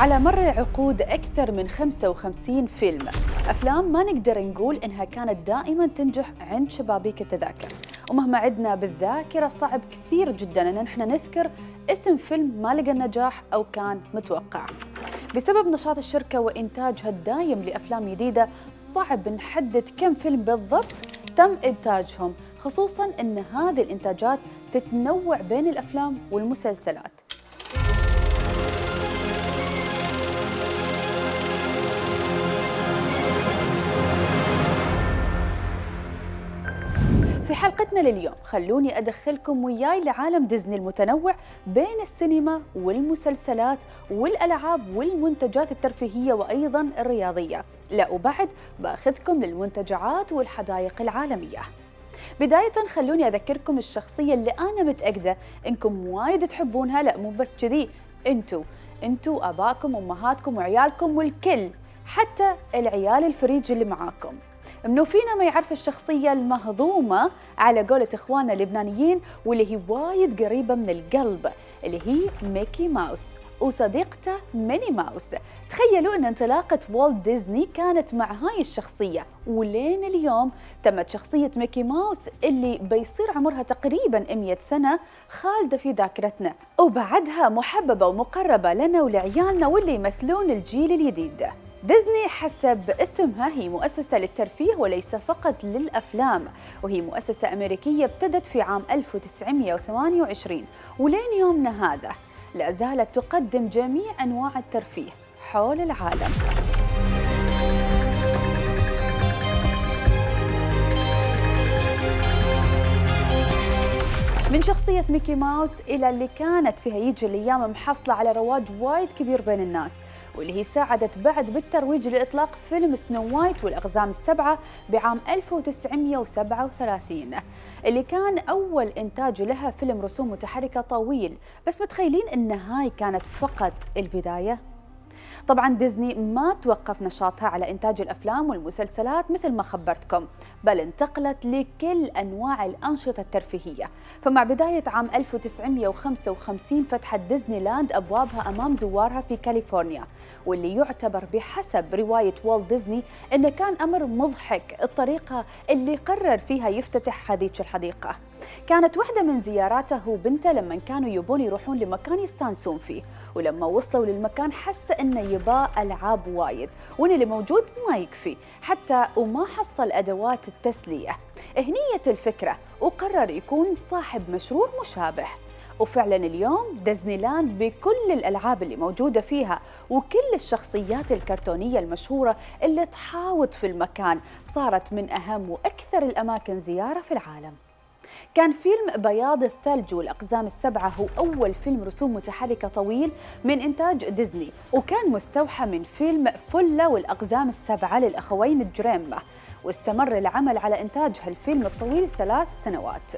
على مر عقود أكثر من 55 فيلم. أفلام ما نقدر نقول إنها كانت دائما تنجح عند شبابيك التذاكر. ومهما عدنا بالذاكرة صعب كثير جدا أن إحنا نذكر اسم فيلم ما لقى النجاح أو كان متوقع. بسبب نشاط الشركة وإنتاجها الدايم لأفلام جديدة صعب نحدد كم فيلم بالضبط تم إنتاجهم خصوصا أن هذه الإنتاجات تتنوع بين الأفلام والمسلسلات. حلقتنا لليوم. خلوني أدخلكم وياي لعالم ديزني المتنوع بين السينما والمسلسلات والألعاب والمنتجات الترفيهية وأيضا الرياضية. لا وبعد بأخذكم للمنتجعات والحدائق العالمية. بداية خلوني أذكركم الشخصية اللي أنا متأكدة إنكم وايد تحبونها. لا مو بس كذي. أنتوا أنتوا أباكم وأمهاتكم وعيالكم والكل. حتى العيال الفريج اللي معاكم. منو فينا ما يعرف الشخصية المهضومة على قولة إخواننا اللبنانيين واللي هي وايد قريبة من القلب اللي هي ميكي ماوس وصديقته ميني ماوس. تخيلوا أن انطلاقة والت ديزني كانت مع هاي الشخصية. ولين اليوم تمت شخصية ميكي ماوس اللي بيصير عمرها تقريبا 100 سنة خالدة في ذاكرتنا. وبعدها محببة ومقربة لنا ولعيالنا واللي يمثلون الجيل الجديد. ديزني حسب اسمها هي مؤسسة للترفيه وليس فقط للأفلام وهي مؤسسة أمريكية ابتدت في عام 1928 ولين يومنا هذا لا زالت تقدم جميع أنواع الترفيه حول العالم. من شخصية ميكي ماوس إلى اللي كانت في هيج الأيام محصلة على رواج وايد كبير بين الناس واللي هي ساعدت بعد بالترويج لإطلاق فيلم سنو وايت والأقزام السبعة بعام 1937 اللي كان أول إنتاج لها فيلم رسوم متحركة طويل بس متخيلين إن هاي كانت فقط البداية؟ طبعا ديزني ما توقف نشاطها على إنتاج الأفلام والمسلسلات مثل ما خبرتكم بل انتقلت لكل أنواع الأنشطة الترفيهية. فمع بداية عام 1955 فتحت ديزني لاند أبوابها أمام زوارها في كاليفورنيا واللي يعتبر بحسب رواية والت ديزني أنه كان أمر مضحك الطريقة اللي قرر فيها يفتتح هذيك الحديقة. كانت واحدة من زياراته وبنته لما كانوا يبون يروحون لمكان يستانسون فيه ولما وصلوا للمكان حس إنه يباه ألعاب وايد وإن اللي موجود ما يكفي حتى وما حصل أدوات التسلية. هنية الفكرة وقرر يكون صاحب مشروع مشابه. وفعلا اليوم ديزني لاند بكل الألعاب اللي موجودة فيها وكل الشخصيات الكرتونية المشهورة اللي تحاوط في المكان صارت من أهم وأكثر الأماكن زيارة في العالم. كان فيلم بياض الثلج والأقزام السبعة هو أول فيلم رسوم متحركة طويل من إنتاج ديزني وكان مستوحى من فيلم فلة والأقزام السبعة للأخوين الجريم واستمر العمل على إنتاج هالفيلم الطويل ثلاث سنوات.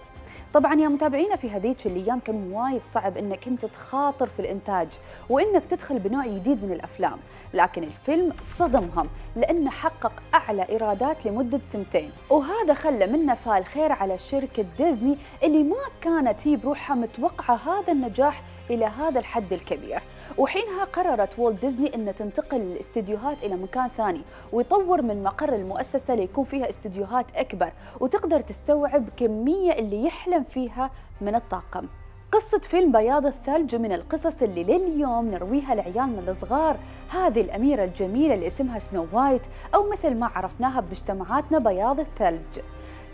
طبعا يا متابعينا في هذيك الأيام كان وايد صعب إنك أنت تخاطر في الإنتاج وإنك تدخل بنوع جديد من الأفلام لكن الفيلم صدمهم لأنه حقق أعلى إيرادات لمدة سنتين. وهذا خلى منه فال خير على شركة ديزني اللي ما كانت هي بروحها متوقعة هذا النجاح إلى هذا الحد الكبير. وحينها قررت والت ديزني إن تنتقل الاستديوهات إلى مكان ثاني ويطور من مقر المؤسسة ليكون فيها استديوهات أكبر وتقدر تستوعب كمية اللي يحلم فيها من الطاقم. قصة فيلم بياض الثلج من القصص اللي لليوم نرويها لعيالنا الصغار. هذه الأميرة الجميلة اللي اسمها سنو وايت أو مثل ما عرفناها بمجتمعاتنا بياض الثلج.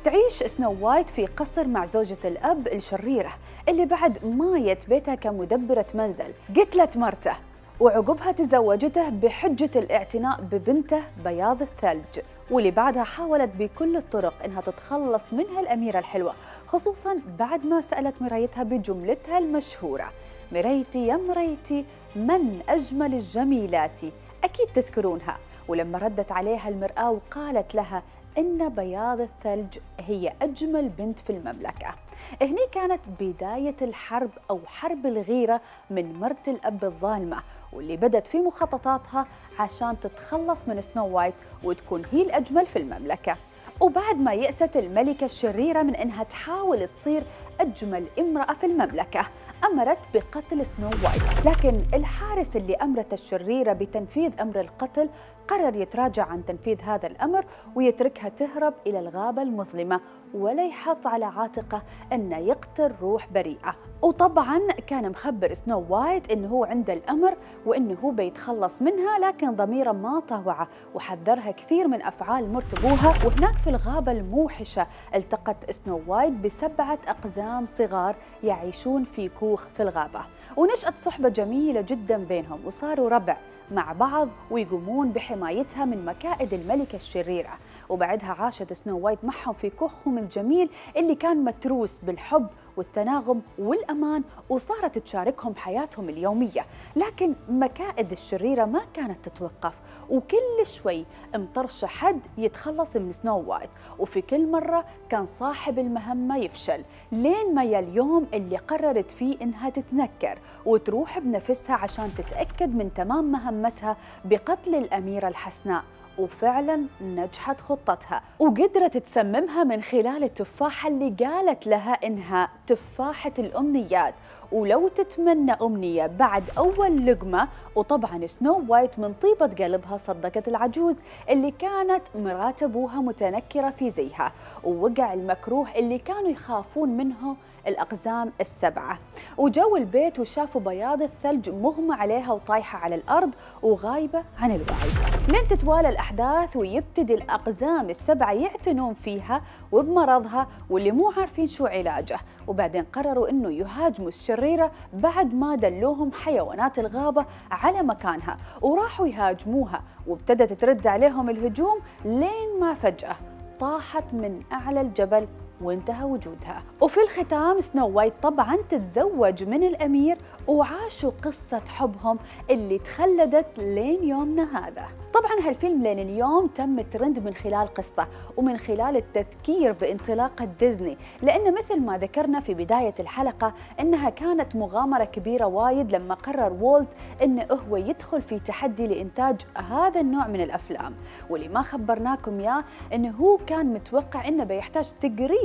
تعيش سنو وايت في قصر مع زوجة الأب الشريرة اللي بعد ما يت بيتها كمدبرة منزل. قتلت مرته وعقبها تزوجته بحجة الاعتناء ببنته بياض الثلج. واللي بعدها حاولت بكل الطرق إنها تتخلص منها الأميرة الحلوة خصوصا بعد ما سألت مرايتها بجملتها المشهورة. مرايتي يا مرايتي من أجمل الجميلات؟ أكيد تذكرونها. ولما ردت عليها المرأة وقالت لها إن بياض الثلج هي أجمل بنت في المملكة. هني كانت بداية الحرب أو حرب الغيرة من مرت الأب الظالمة واللي بدت في مخططاتها عشان تتخلص من سنو وايت وتكون هي الأجمل في المملكة. وبعد ما يأست الملكة الشريرة من أنها تحاول تصير أجمل امرأة في المملكة أمرت بقتل سنو وايت. لكن الحارس اللي أمرت الشريرة بتنفيذ أمر القتل قرر يتراجع عن تنفيذ هذا الأمر ويتركها تهرب إلى الغابة المظلمة ولا يحط على عاتقه أنه يقتل روح بريئة. وطبعا كان مخبر سنو وايت انه هو عنده الأمر وانه هو بيتخلص منها لكن ضميره ما طوعه وحذرها كثير من أفعال مرت ابوها. وهناك في الغابة الموحشة التقت سنو وايت بسبعة أقزام صغار يعيشون في كوخ في الغابة. ونشأت صحبة جميلة جدا بينهم وصاروا ربع. مع بعض ويقومون بحمايتها من مكائد الملكة الشريرة. وبعدها عاشت سنو وايت معهم في كوخهم الجميل اللي كان متروس بالحب والتناغم والأمان وصارت تشاركهم حياتهم اليومية. لكن مكائد الشريرة ما كانت تتوقف وكل شوي مطرشة حد يتخلص من سنو وايت. وفي كل مرة كان صاحب المهمة يفشل لين ما يا اليوم اللي قررت فيه إنها تتنكر وتروح بنفسها عشان تتأكد من تمام مهمتها بقتل الأميرة الحسناء. وفعلا نجحت خطتها وقدرت تسممها من خلال التفاحة اللي قالت لها إنها تفاحة الأمنيات. ولو تتمنى أمنية بعد أول لقمة وطبعا سنو وايت من طيبة قلبها صدقت العجوز اللي كانت مرات أبوها متنكرة في زيها. ووقع المكروه اللي كانوا يخافون منه الأقزام السبعة. وجو البيت وشافوا بياض الثلج مغمى عليها وطايحة على الأرض وغايبة عن الوعي لين تتوالى الأحداث ويبتدي الأقزام السبعة يعتنون فيها وبمرضها واللي مو عارفين شو علاجه. وبعدين قرروا أنه يهاجموا الشريرة بعد ما دلوهم حيوانات الغابة على مكانها. وراحوا يهاجموها وابتدت ترد عليهم الهجوم لين ما فجأة طاحت من أعلى الجبل وانتهى وجودها. وفي الختام سنو وايت طبعا تتزوج من الأمير وعاشوا قصة حبهم اللي تخلدت لين يومنا هذا. طبعا هالفيلم لين اليوم تم ترند من خلال قصته ومن خلال التذكير بانطلاقة ديزني لأن مثل ما ذكرنا في بداية الحلقة أنها كانت مغامرة كبيرة وايد لما قرر وولت أنه هو يدخل في تحدي لإنتاج هذا النوع من الأفلام. واللي ما خبرناكم ياه أنه هو كان متوقع أنه بيحتاج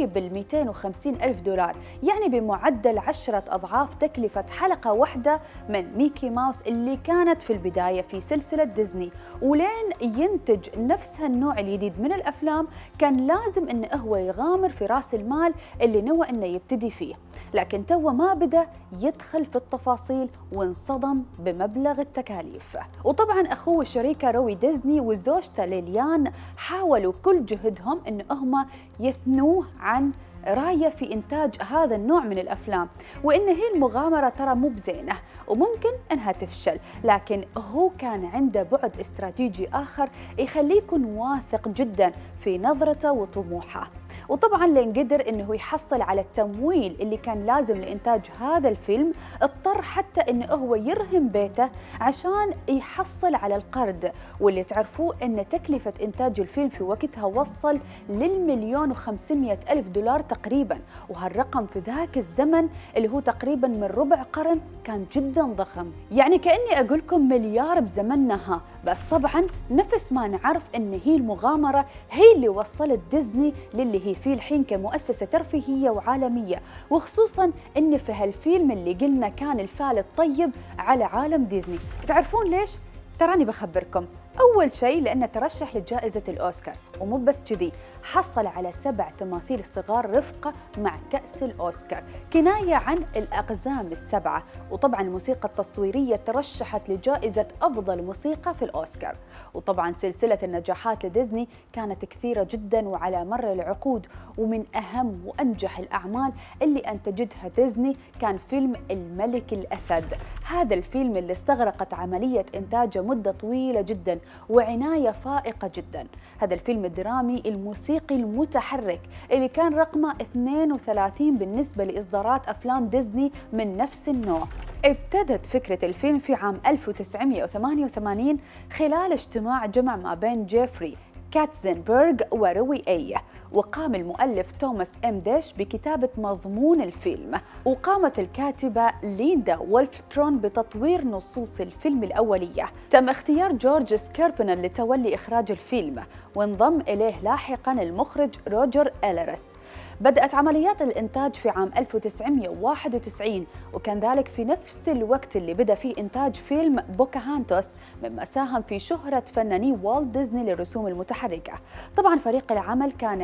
تقريب ال 250 ألف دولار يعني بمعدل عشرة أضعاف تكلفة حلقة واحدة من ميكي ماوس اللي كانت في البداية في سلسلة ديزني. ولين ينتج نفس هالنوع الجديد من الأفلام كان لازم انه هو يغامر في رأس المال اللي نوى إنه يبتدي فيه. لكن تو ما بدأ يدخل في التفاصيل وانصدم بمبلغ التكاليف. وطبعا أخوه وشريكه روي ديزني وزوجته ليليان حاولوا كل جهدهم إن هم يثنوه عن رايه في إنتاج هذا النوع من الأفلام. وإن هي المغامرة ترى مو بزينة وممكن إنها تفشل لكن هو كان عنده بعد استراتيجي آخر يخليه يكون واثق جدا في نظرته وطموحه. وطبعا لين قدر إنه يحصل على التمويل اللي كان لازم لإنتاج هذا الفيلم اضطر حتى إنه هو يرهن بيته عشان يحصل على القرض. واللي تعرفوه إن تكلفة إنتاج الفيلم في وقتها وصل للمليون وخمسمية ألف دولار تقريبا. وهالرقم في ذاك الزمن اللي هو تقريبا من ربع قرن كان جدا ضخم. يعني كأني أقول لكم مليار بزمننا ها بس طبعا نفس ما نعرف إن هي المغامرة هي اللي وصلت ديزني للي هي فيه الحين كمؤسسة ترفيهية وعالمية وخصوصا إن في هالفيلم اللي قلنا كان الفال الطيب على عالم ديزني تعرفون ليش؟ تراني بخبركم أول شيء لأنه ترشح لجائزة الأوسكار ومو بس كذي حصل على سبع تماثيل صغار رفقة مع كأس الأوسكار كناية عن الأقزام السبعة. وطبعا الموسيقى التصويرية ترشحت لجائزة أفضل موسيقى في الأوسكار. وطبعا سلسلة النجاحات لديزني كانت كثيرة جدا وعلى مر العقود. ومن أهم وأنجح الأعمال اللي أنتجتها ديزني كان فيلم الملك الأسد. هذا الفيلم اللي استغرقت عملية إنتاجه مدة طويلة جدا وعناية فائقة جدا. هذا الفيلم الدرامي الموسيقي المتحرك اللي كان رقمه 32 بالنسبة لإصدارات أفلام ديزني من نفس النوع. ابتدت فكرة الفيلم في عام 1988 خلال اجتماع جمع ما بين جيفري كاتزنبرغ وروي إي وقام المؤلف توماس إم ديش بكتابة مضمون الفيلم. وقامت الكاتبة ليندا وولفرتون بتطوير نصوص الفيلم الأولية. تم اختيار جورج سكريبنر لتولي إخراج الفيلم وانضم إليه لاحقا المخرج روجر أليرز. بدأت عمليات الإنتاج في عام 1991 وكان ذلك في نفس الوقت اللي بدأ فيه إنتاج فيلم بوكاهانتوس مما ساهم في شهرة فناني والت ديزني للرسوم المتحركة. طبعا فريق العمل كان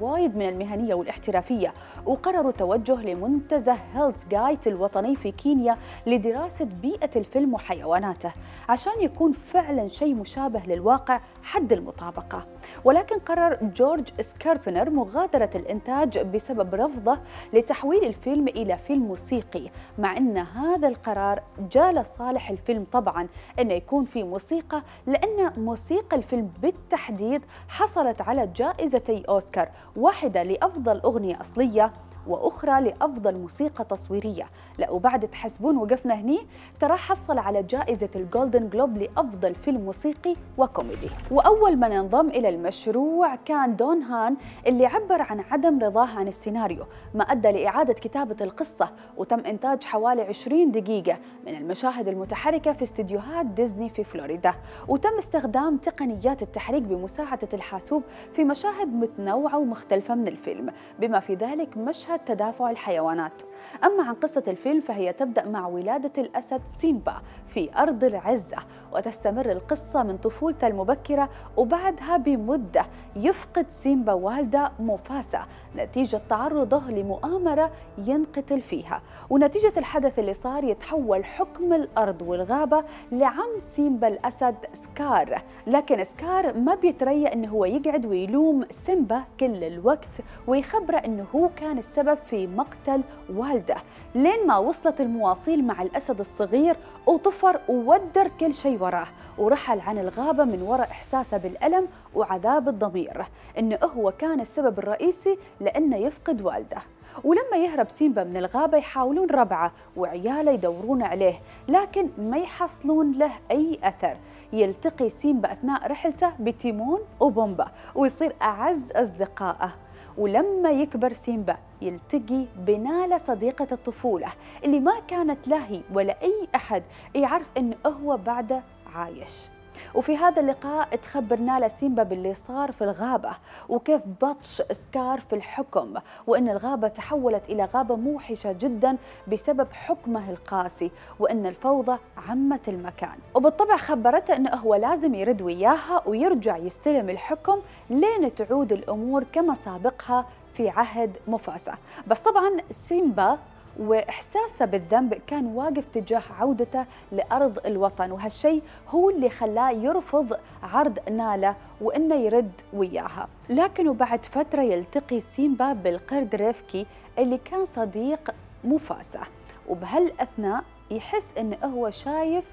وايد من المهنية والاحترافية وقرروا توجه لمنتزه هيلز جايت الوطني في كينيا لدراسة بيئة الفيلم وحيواناته عشان يكون فعلا شيء مشابه للواقع حد المطابقة. ولكن قرر جورج سكريبنر مغادرة الإنتاج بسبب رفضه لتحويل الفيلم إلى فيلم موسيقي مع أن هذا القرار جاء لصالح الفيلم طبعا أنه يكون في موسيقى لأن موسيقى الفيلم بالتحديد حصلت على جائزتي أوسكار. واحدة لأفضل أغنية أصلية وأخرى لأفضل موسيقى تصويرية. لا وبعد تحسبون وقفنا هني. ترى حصل على جائزة الجولدن جلوب لأفضل فيلم موسيقي وكوميدي. وأول من انضم إلى المشروع كان دون هان اللي عبر عن عدم رضاه عن السيناريو. ما أدى لإعادة كتابة القصة وتم إنتاج حوالي 20 دقيقة من المشاهد المتحركة في استديوهات ديزني في فلوريدا. وتم استخدام تقنيات التحريك بمساعدة الحاسوب في مشاهد متنوعة ومختلفة من الفيلم. بما في ذلك مشهد مشهد تدافع الحيوانات. أما عن قصة الفيلم فهي تبدأ مع ولادة الأسد سيمبا في أرض العزة وتستمر القصة من طفولته المبكرة وبعدها بمدة يفقد سيمبا والده موفاسا. نتيجة تعرضه لمؤامرة ينقتل فيها. ونتيجة الحدث اللي صار يتحول حكم الأرض والغابة لعم سيمبا الأسد سكار. لكن سكار ما بيتريا أنه هو يقعد ويلوم سيمبا كل الوقت ويخبره أنه هو كان السبب في مقتل والده. لين ما وصلت المواصيل مع الأسد الصغير وطفر وودر كل شيء وراه ورحل عن الغابة من وراء إحساسه بالألم وعذاب الضمير. إنه هو كان السبب الرئيسي لأنه يفقد والده. ولما يهرب سيمبا من الغابة يحاولون ربعه وعياله يدورون عليه لكن ما يحصلون له أي أثر. يلتقي سيمبا أثناء رحلته بتيمون وبومبا ويصير أعز أصدقائه. ولما يكبر سيمبا يلتقي بنالة صديقة الطفولة اللي ما كانت لا هي ولا أي أحد يعرف إنه هو بعده عايش. وفي هذا اللقاء تخبر نالا سيمبا باللي صار في الغابة وكيف بطش سكار في الحكم وأن الغابة تحولت إلى غابة موحشة جدا بسبب حكمه القاسي وأن الفوضى عمت المكان. وبالطبع خبرته أنه هو لازم يرد وياها ويرجع يستلم الحكم لين تعود الأمور كما سابقها في عهد مفاسا. بس طبعا سيمبا وإحساسه بالذنب كان واقف تجاه عودته لأرض الوطن وهالشيء هو اللي خلاه يرفض عرض ناله وإنه يرد وياها. لكن بعد فترة يلتقي سيمبا بالقرد ريفكي اللي كان صديق مفاسة وبهالأثناء يحس انه هو شايف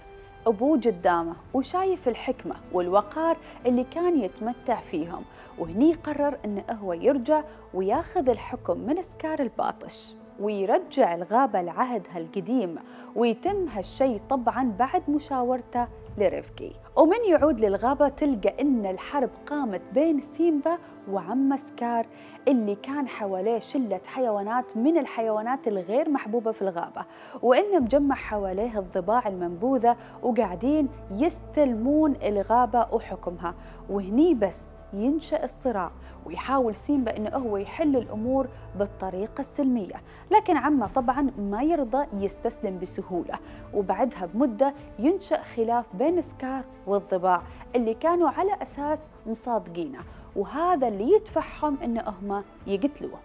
أبوه قدامه وشايف الحكمة والوقار اللي كان يتمتع فيهم وهني قرر أنه هو يرجع وياخذ الحكم من سكار الباطش. ويرجع الغابة لعهدها القديم ويتم هالشيء طبعا بعد مشاورته لرفكي ومن يعود للغابة تلقى إن الحرب قامت بين سيمبا وعم سكار اللي كان حواليه شلة حيوانات من الحيوانات الغير محبوبة في الغابة. وإنه مجمع حواليه الضباع المنبوذة وقاعدين يستلمون الغابة وحكمها. وهني بس ينشأ الصراع ويحاول سيمبا إنه هو يحل الأمور بالطريقة السلمية، لكن عمه طبعا ما يرضى يستسلم بسهولة، وبعدها بمدة ينشأ خلاف بين سكار والضباع اللي كانوا على أساس مصادقينه، وهذا اللي يدفعهم إنه هم يقتلوه.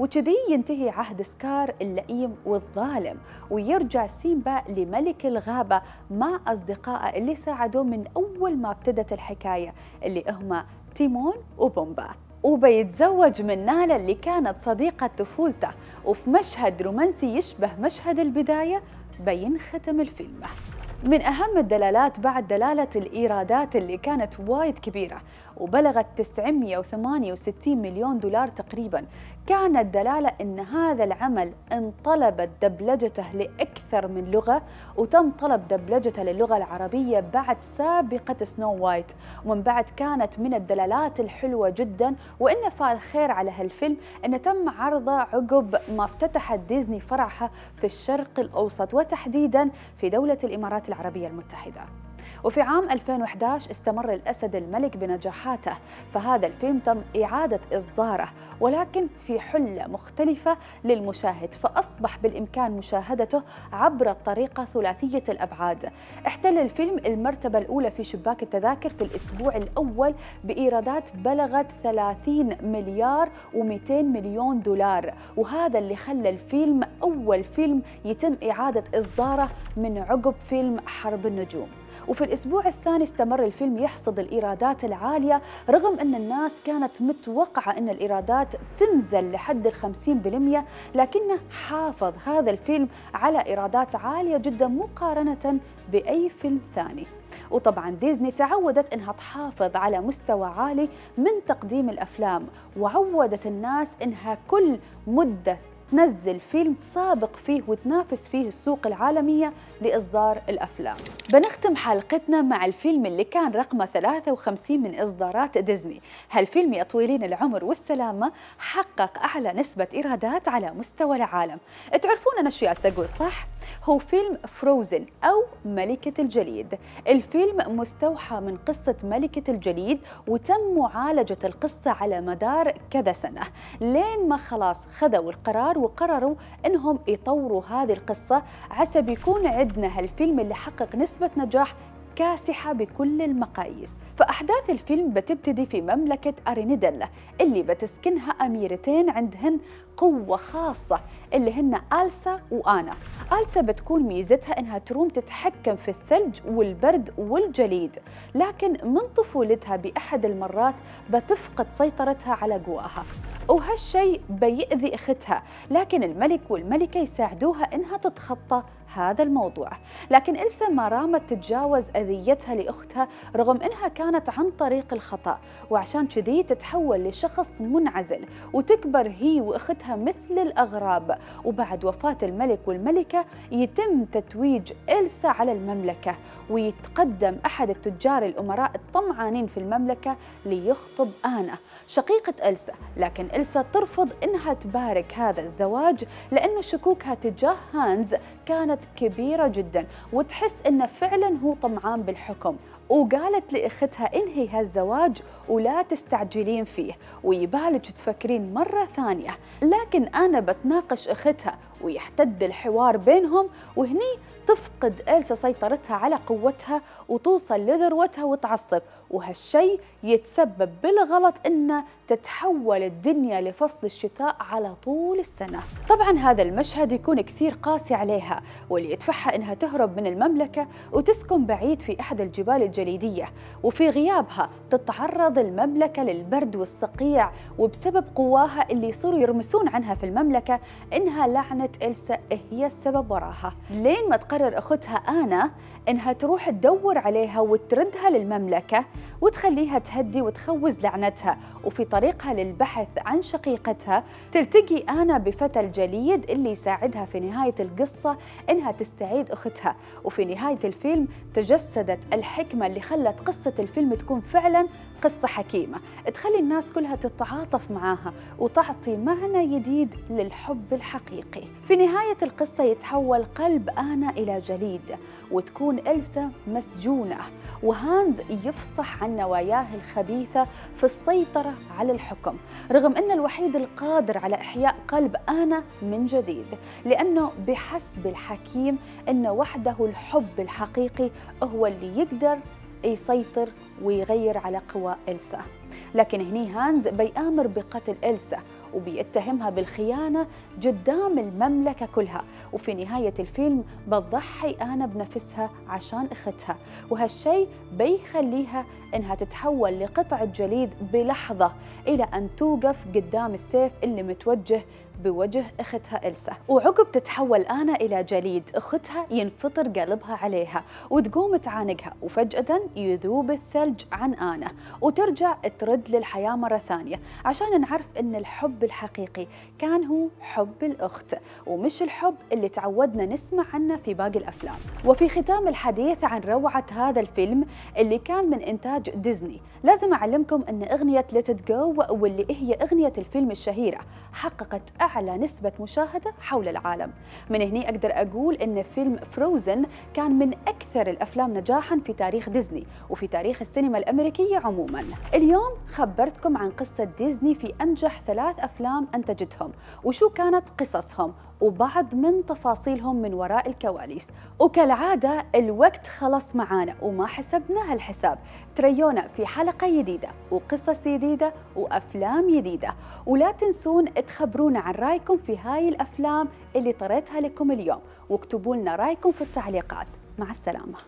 وكذي ينتهي عهد سكار اللئيم والظالم ويرجع سيمبا لملك الغابة مع أصدقائه اللي ساعدوه من أول ما ابتدت الحكاية اللي هم تيمون وبومبا. وبيتزوج من نالا اللي كانت صديقة طفولته وفي مشهد رومانسي يشبه مشهد البداية بينختم الفيلم. من أهم الدلالات بعد دلالة الإيرادات اللي كانت وايد كبيرة وبلغت 968 مليون دولار تقريبا. كانت دلالة أن هذا العمل انطلبت دبلجته لأكثر من لغة وتم طلب دبلجته للغة العربية بعد سابقة سنو وايت. ومن بعد كانت من الدلالات الحلوة جدا وإن فال خير على هالفيلم أنه تم عرضه عقب ما افتتحت ديزني فرعها في الشرق الأوسط وتحديدا في دولة الإمارات العربية المتحدة. وفي عام 2011 استمر الأسد الملك بنجاحاته فهذا الفيلم تم إعادة إصداره ولكن في حلة مختلفة للمشاهد فأصبح بالإمكان مشاهدته عبر الطريقة ثلاثية الأبعاد. احتل الفيلم المرتبة الأولى في شباك التذاكر في الأسبوع الأول بإيرادات بلغت 30 مليار و200 مليون دولار وهذا اللي خلى الفيلم أول فيلم يتم إعادة إصداره من عقب فيلم حرب النجوم. وفي الأسبوع الثاني استمر الفيلم يحصد الإيرادات العالية رغم أن الناس كانت متوقعة أن الإيرادات تنزل لحد الخمسين بالمية لكنه حافظ هذا الفيلم على إيرادات عالية جدا مقارنة بأي فيلم ثاني. وطبعا ديزني تعودت إنها تحافظ على مستوى عالي من تقديم الأفلام وعودت الناس إنها كل مدة تنزل فيلم تسابق فيه وتنافس فيه السوق العالمية لإصدار الأفلام. بنختم حلقتنا مع الفيلم اللي كان رقمه 53 من إصدارات ديزني. هالفيلم يا طويلين العمر والسلامة حقق أعلى نسبة إيرادات على مستوى العالم. تعرفون أنا شو أقول صح؟ هو فيلم فروزن أو ملكة الجليد. الفيلم مستوحى من قصة ملكة الجليد وتم معالجة القصة على مدار كذا سنة. لين ما خلاص خذوا القرار وقرروا إنهم يطوروا هذه القصة عسى بيكون عندنا هالفيلم اللي حقق نسبة نجاح كاسحة بكل المقاييس. فأحداث الفيلم بتبتدي في مملكة أرينيدل اللي بتسكنها أميرتين عندهن قوة خاصة اللي هن ألسا وآنا. ألسا بتكون ميزتها إنها تروم تتحكم في الثلج والبرد والجليد لكن من طفولتها بأحد المرات بتفقد سيطرتها على قواها وهالشيء بيأذي أختها لكن الملك والملكة يساعدوها إنها تتخطى هذا الموضوع. لكن إلسا ما رامت تتجاوز أذيتها لأختها رغم أنها كانت عن طريق الخطأ وعشان كذي تتحول لشخص منعزل وتكبر هي وأختها مثل الأغراب. وبعد وفاة الملك والملكة يتم تتويج إلسا على المملكة ويتقدم أحد التجار الأمراء الطمعانين في المملكة ليخطب آنا شقيقة إلسا لكن إلسا ترفض إنها تبارك هذا الزواج لأن شكوكها تجاه هانز كانت كبيرة جدا وتحس إنه فعلا هو طمعان بالحكم. وقالت لأختها انهي هالزواج ولا تستعجلين فيه ويبالج تفكرين مرة ثانية. لكن أنا بتناقش أختها ويحتد الحوار بينهم وهني تفقد إلسا سيطرتها على قوتها وتوصل لذروتها وتعصب. وهالشيء يتسبب بالغلط إنه تتحول الدنيا لفصل الشتاء على طول السنة. طبعا هذا المشهد يكون كثير قاسي عليها واللي يدفعها إنها تهرب من المملكة وتسكن بعيد في أحد الجبال الجليدية وفي غيابها تتعرض المملكة للبرد والصقيع وبسبب قواها اللي يصيروا يرمسون عنها في المملكة إنها لعنة إلسا هي السبب وراها. لين ما تقرر أختها آنا إنها تروح تدور عليها وتردها للمملكة وتخليها تهدي وتخوز لعنتها. وفي طريقها للبحث عن شقيقتها تلتقي آنا بفتى الجليد اللي يساعدها في نهاية القصة إنها تستعيد أختها. وفي نهاية الفيلم تجسدت الحكمة اللي خلت قصة الفيلم تكون فعلا قصة حكيمة. تخلي الناس كلها تتعاطف معاها وتعطي معنى جديد للحب الحقيقي. في نهاية القصة يتحول قلب آنا إلى جليد وتكون إلسا مسجونة وهانز يفصح عن نواياه الخبيثة في السيطرة على الحكم رغم أن الوحيد القادر على إحياء قلب آنا من جديد لأنه بحسب الحكيم أن وحده الحب الحقيقي هو اللي يقدر يسيطر ويغير على قوى إلسا. لكن هني هانز بيآمر بقتل إلسا وبيتهمها بالخيانة قدام المملكة كلها. وفي نهاية الفيلم بتضحي آنا بنفسها عشان أختها. وهالشي بيخليها إنها تتحول لقطعة جليد بلحظة إلى أن توقف قدام السيف اللي متوجه بوجه إختها إلسا. وعقب تتحول آنا إلى جليد إختها ينفطر قلبها عليها وتقوم تعانقها وفجأة يذوب الثلج عن آنا وترجع ترد للحياة مرة ثانية. عشان نعرف أن الحب الحقيقي كان هو حب الأخت ومش الحب اللي تعودنا نسمع عنه في باقي الأفلام. وفي ختام الحديث عن روعة هذا الفيلم اللي كان من إنتاج ديزني لازم أعلمكم أن أغنية It Go واللي هي أغنية الفيلم الشهيرة حققت أعلى نسبة مشاهدة حول العالم. من هنا أقدر أقول أن فيلم فروزن كان من أكثر الأفلام نجاحا في تاريخ ديزني وفي تاريخ السينما الأمريكية عموما. اليوم خبرتكم عن قصة ديزني في أنجح ثلاث أفلام أنتجتهم وشو كانت قصصهم وبعض من تفاصيلهم من وراء الكواليس. وكالعادة الوقت خلص معانا وما حسبنا هالحساب. تريونا في حلقة جديدة وقصص جديدة وأفلام جديدة. ولا تنسون تخبرونا عن رأيكم في هاي الأفلام اللي طريتها لكم اليوم. واكتبوا لنا رأيكم في التعليقات. مع السلامة.